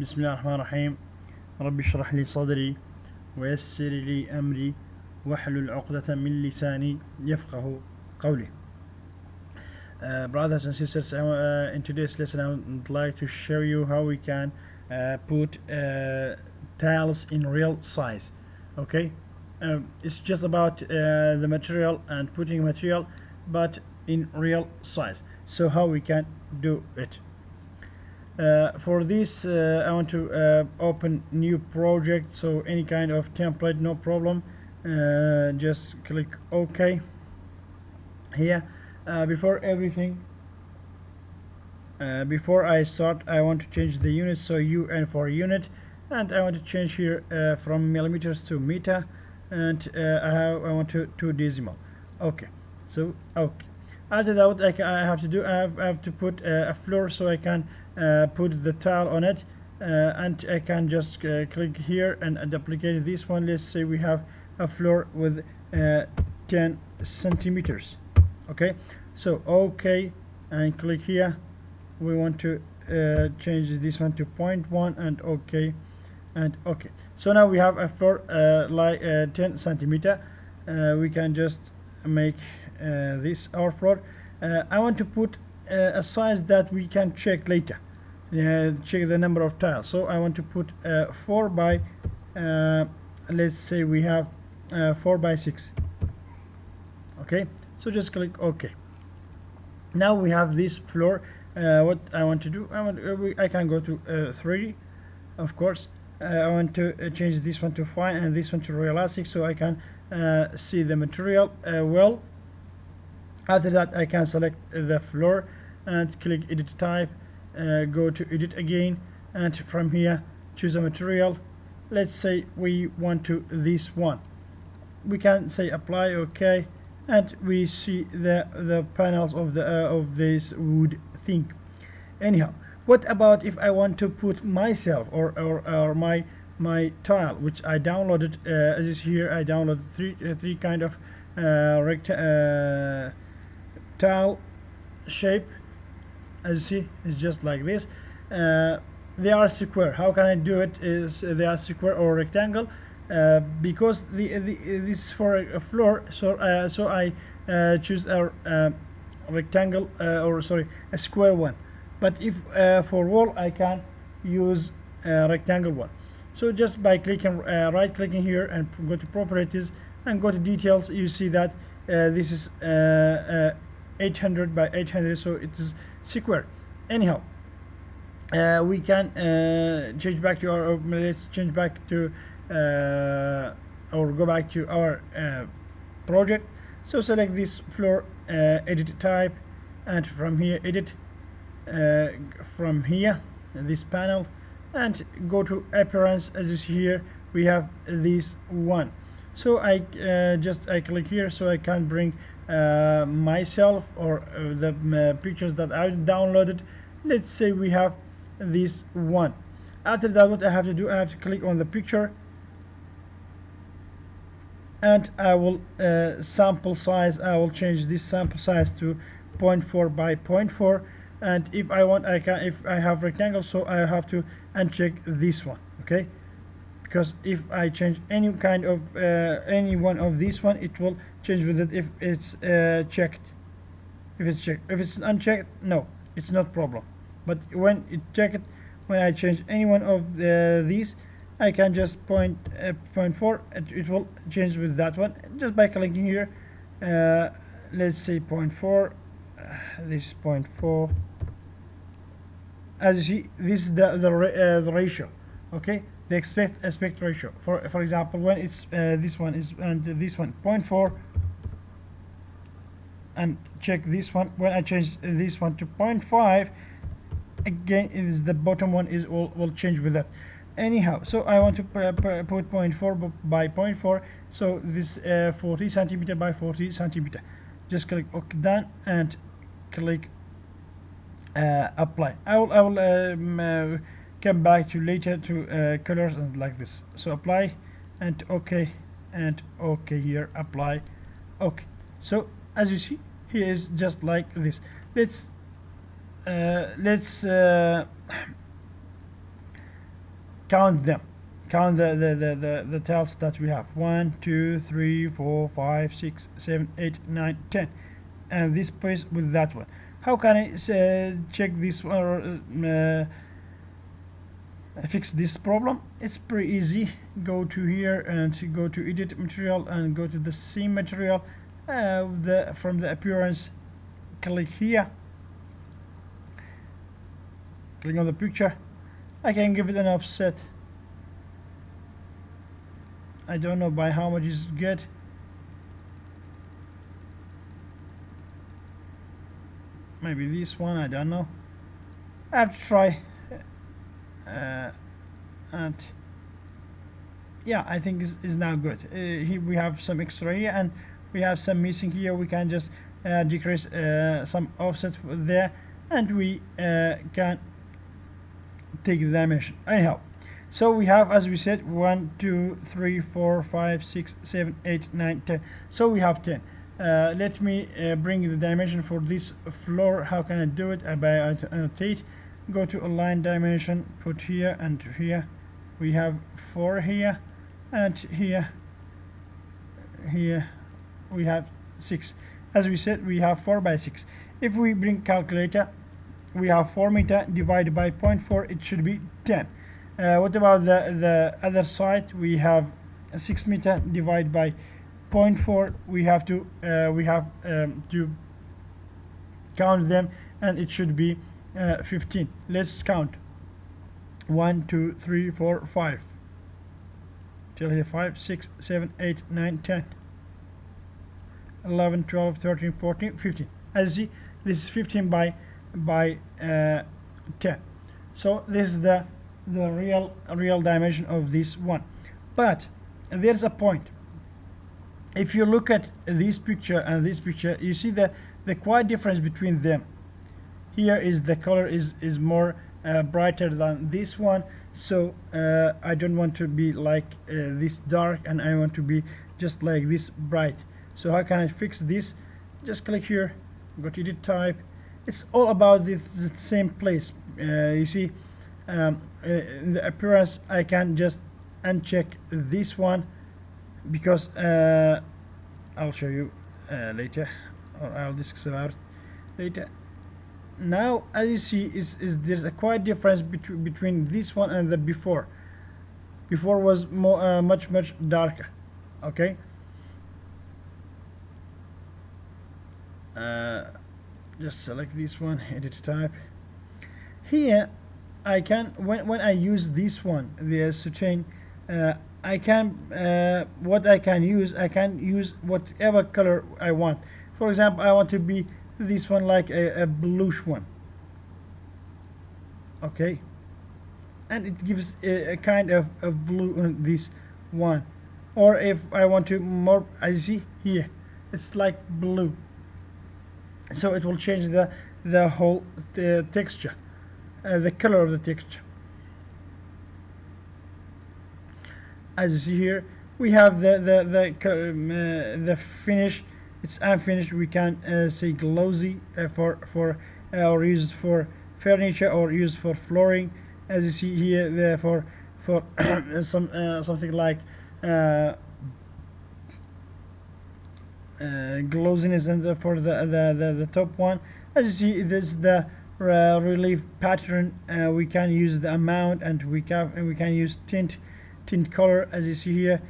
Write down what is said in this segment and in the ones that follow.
بسم الله الرحمن الرحيم رب اشرح لي صدري ويسر لي أمري واحلل عقدة من لساني يفقه قولي Uh, brothers and sisters, uh, in today's lesson I would like to show you how we can uh, put uh, tiles in real size. Okay, um, it's just about uh, the material and putting material, but in real size. So how we can do it? Uh, for this, uh, I want to uh, open new project. So any kind of template, no problem. Uh, just click OK here uh, before everything uh, before I start I want to change the unit so UN for unit and I want to change here from millimeters to meter and I, have, I want to, to decimal okay so okay after that what I, I have to do I have, I have to put a floor so I can put the tile on it uh, and I can just uh, click here and, duplicate this one. Let's say we have a floor with uh, 10 centimeters. Okay? So okay and click here. We want to uh, change this one to 0.1 and okay and okay. So now we have a floor uh, like uh, 10 centimeter. Uh, we can just make uh, this our floor. Uh, I want to put uh, a size that we can check later. Uh, check the number of tiles. So I want to put uh, 4 by uh, let's say we have uh, 4 by 6 okay? So just click OK. Now we have this floor. Uh, what I want to do I want uh, I can go to uh, 3 of course. Uh, I want to uh, change this one to fine and this one to realistic so I can uh, see the material uh, well. After that I can select the floor and click edit type uh, go to edit again and from here choose a material. Let's say we want to this one. We can say apply okay and we see the the panels of the uh, of this wood thing. Anyhow what about if I want to put myself or or, or my my tile which I downloaded uh, as is here I downloaded three uh, three kind of uh, uh, tile shape as you see it's just like this. Uh, they are square. How can I do it is uh, they are square or rectangle? Uh, because the, the this is for a, floor so uh, so I uh, choose a uh, rectangle uh, or sorry a square one. But if uh, for wall I can use a rectangle one. So just by clicking uh, right clicking here and go to properties and go to details you see that uh, this is uh, uh, 800 by 800 so it is square anyhow uh, we can uh, change back to our let's change back to uh, or go back to our uh, project. So select this floor uh, edit type and from here edit uh, from here this panel and go to appearance as you see here we have this one so I uh, just I click here so I can bring uh, myself or uh, the uh, pictures that I downloaded. Let's say we have this one. After that what I have to do I have to click on the picture. And I will uh, sample size I will change this sample size to 0.4 by 0.4 and if I want I can if I have rectangle so I have to uncheck this one okay because if I change any kind of uh, any one of this one it will change with it if it's uh, checked. If it's checked. If it's unchecked no it's not problem. But when it checked when I change any one of the, these I can just point uh, point four it, it will change with that one. Just by clicking here uh, let's say point four uh, this is point four. As you see this is the the, the ratio okay the expect aspect ratio for for example when it's uh, this one is and this one 0.4 and check this one. When I change this one to 0.5 again it is the bottom one is will, will change with that. Anyhow so I want to put 0.4 by 0.4 so this uh, 40 centimeter by 40 centimeter. Just click OK done and click uh, apply. I will, I will um, uh, come back to later to uh, colors and like this. So apply and OK and OK here apply OK. So as you see here is just like this. Let's uh, let's uh, count them. Count the the, the, the, the tiles that we have. One two three four five six seven eight nine ten. And this place with that one. How can I uh, check this one uh, fix this problem. It's pretty easy. Go to here and go to edit material and go to the same material uh, the from the appearance. Click here. Click on the picture. I can give it an offset. I don't know by how much is good. Maybe this one I don't know. I have to try uh, and yeah I think is is now good. Uh, we have some extra here and we have some missing here. We can just uh, decrease uh, some offset there and we uh, can take the dimension anyhow. So we have as we said 1 2 3 4 5 6 7 8 9 10 so we have 10 uh, let me bring the dimension for this floor. How can I do it? By annotate go to align dimension put here and here. We have 4 here and here here. We have 6 as we said we have 4 by 6 if we bring calculator we have 4 meter divided by 0.4 it should be 10 uh, what about the the other side? We have 6 meter divided by 0.4 we have to uh, we have um, to count them and it should be uh, 15 let's count. 1 2 3 4 5 till here 5 6 7 8 9 10 11 12 13 14 15 as you see this is 15 by by uh, 10 so this is the the real real dimension of this one. But there's a point. If you look at this picture and this picture you see the the quite difference between them here is the color is is more uh, brighter than this one. So uh, I don't want to be like uh, this dark and I want to be just like this bright. So how can I fix this? Just click here go to edit type. It's all about the, the same place. Uh, you see um, uh, in the appearance I can just uncheck this one because uh, I'll show you later. Or I'll discuss about later now as you see is, is there's a quite difference between between this one and the before. Before was more uh, much much darker okay? Uh, just select this one edit type. Here I can when, when I use this one the certain uh, I can uh, what I can use I can use whatever color I want. For example I want to be this one like a, a bluish one. Okay? And it gives a, a kind of, of blue on this one. Or if I want to more I see here it's like blue. So it will change the the whole the texture uh, the color of the texture. As you see here we have the the the um, uh, the finish it's unfinished. We can uh, say glossy uh, for for uh, or used for furniture or used for flooring. As you see here there for for some something like uh, glossiness and for the, the the the top one. As you see this the uh, relief pattern. Uh, we can use the amount and we can and we can use tint tint color. As you see here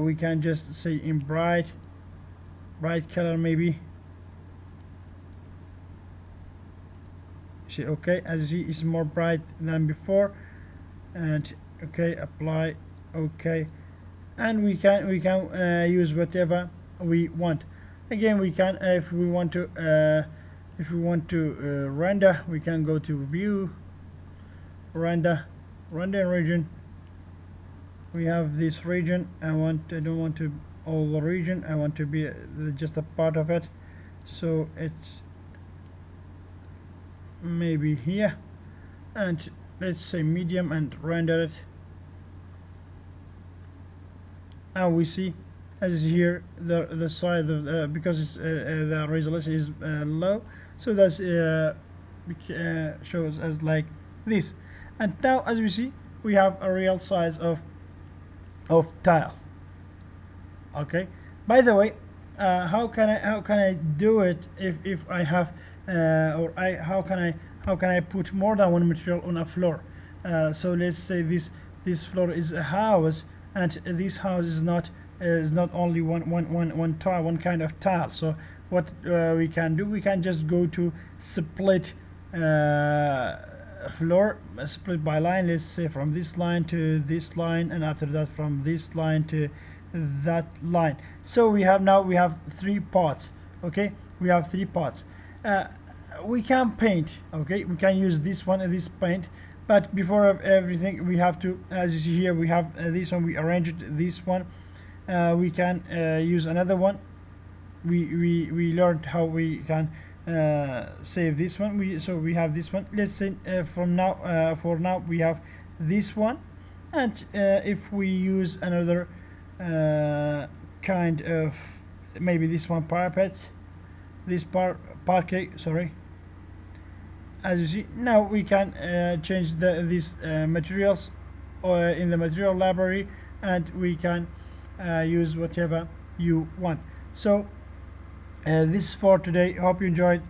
we can just say in bright bright color maybe. See okay? As you it's more bright than before. And okay apply okay. And we can we can uh, use whatever we want. Again we can if we want to if we want to uh, render we can go to view render render region. We have this region. I want I don't want to all the region. I want to be uh, just a part of it. So it's maybe here. And let's say medium and render it. And we see as here the the size of uh, because uh, uh, the resolution is uh, low. So that uh, uh, shows as like this. And now as we see we have a real size of of tile okay. By the way uh, how can I how can I do it if if I have uh, or I how can I how can I put more than one material on a floor? Uh, so let's say this this floor is a house and this house is not is not only one one one one tile one kind of tile so what uh, we can do we can just go to split uh, floor split by line. Let's say from this line to this line and after that from this line to that line. So we have now we have three parts okay? We have three parts. Uh, we can paint okay? We can use this one and this paint but before everything we have to as you see here we have uh, this one we arranged this one. Uh, we can uh, use another one. We we we learned how we can uh, save this one. We so we have this one. Let's say uh, from now for now we have this one. And if we use another kind of maybe this one parapet this par parquet sorry. As you see now we can uh, change the, these uh, materials uh, in the material library and we can use whatever you want. So this is for today. Hope you enjoyed